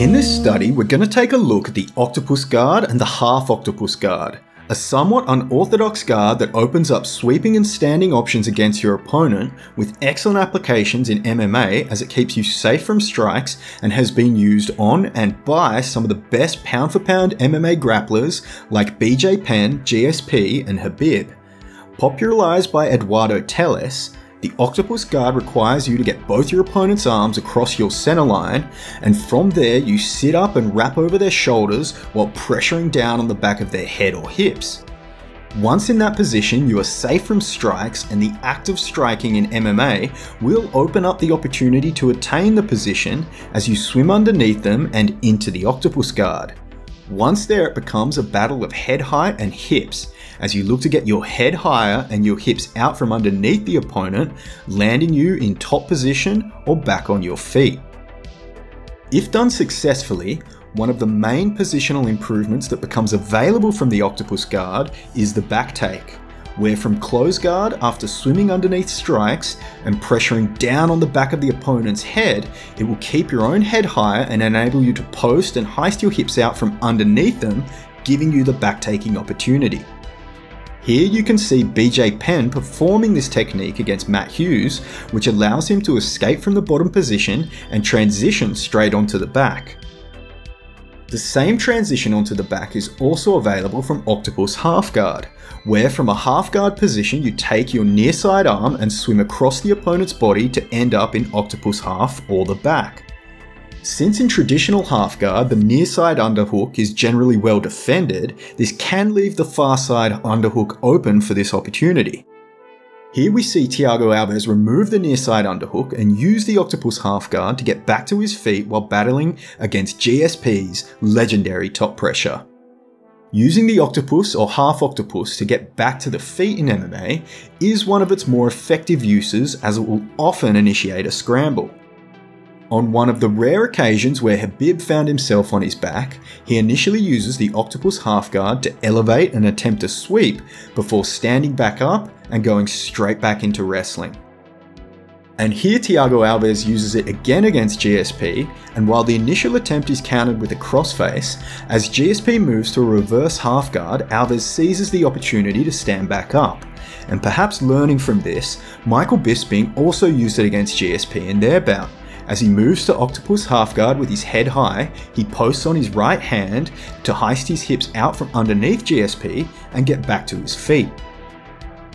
In this study, we're going to take a look at the octopus guard and the half octopus guard, a somewhat unorthodox guard that opens up sweeping and standing options against your opponent with excellent applications in MMA as it keeps you safe from strikes and has been used on and by some of the best pound for pound MMA grapplers like BJ Penn, GSP, and Khabib. Popularized by Eduardo Telles, the octopus guard requires you to get both your opponent's arms across your center line, and from there you sit up and wrap over their shoulders while pressuring down on the back of their head or hips. Once in that position, you are safe from strikes, and the act of striking in MMA will open up the opportunity to attain the position as you swim underneath them and into the octopus guard. Once there, it becomes a battle of head height and hips as you look to get your head higher and your hips out from underneath the opponent, landing you in top position or back on your feet. If done successfully, one of the main positional improvements that becomes available from the octopus guard is the back take where from close guard after swimming underneath strikes and pressuring down on the back of the opponent's head, it will keep your own head higher and enable you to post and heist your hips out from underneath them, giving you the back taking opportunity. Here you can see BJ Penn performing this technique against Matt Hughes, which allows him to escape from the bottom position and transition straight onto the back. The same transition onto the back is also available from Octopus Half Guard, where from a half guard position you take your near side arm and swim across the opponent's body to end up in Octopus Half or the back. Since in traditional half guard the near side underhook is generally well defended, this can leave the far side underhook open for this opportunity. Here we see Thiago Alves remove the near side underhook and use the octopus half guard to get back to his feet while battling against GSP's legendary top pressure. Using the octopus or half octopus to get back to the feet in MMA is one of its more effective uses as it will often initiate a scramble. On one of the rare occasions where Khabib found himself on his back, he initially uses the octopus half guard to elevate and attempt a sweep before standing back up and going straight back into wrestling. And here Thiago Alves uses it again against GSP, and while the initial attempt is countered with a crossface, as GSP moves to a reverse half guard, Alves seizes the opportunity to stand back up. And perhaps learning from this, Michael Bisping also used it against GSP in their bout, as he moves to Octopus half guard with his head high, he posts on his right hand to heist his hips out from underneath GSP and get back to his feet.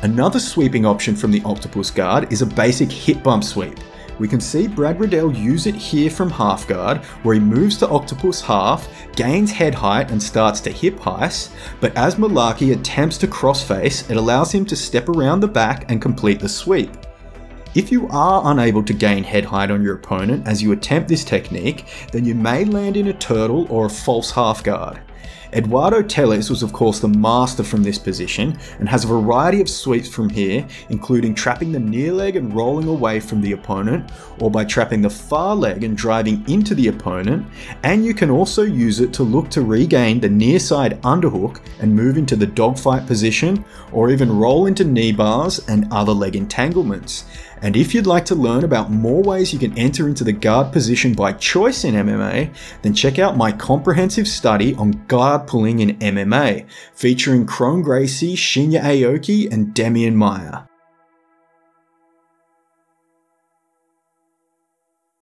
Another sweeping option from the Octopus guard is a basic hip bump sweep. We can see Brad Riddell use it here from half guard, where he moves to octopus half, gains head height and starts to hip heist, but as Mullarkey attempts to crossface, it allows him to step around the back and complete the sweep. If you are unable to gain head height on your opponent as you attempt this technique, then you may land in a turtle or a false half guard. Eduardo Telles was of course the master from this position and has a variety of sweeps from here, including trapping the near leg and rolling away from the opponent, or by trapping the far leg and driving into the opponent, and you can also use it to look to regain the near side underhook and move into the dogfight position, or even roll into knee bars and other leg entanglements. And if you'd like to learn about more ways you can enter into the guard position by choice in MMA, then check out my comprehensive study on guard pulling in MMA, featuring Kron Gracie, Shinya Aoki, and Demian Maia.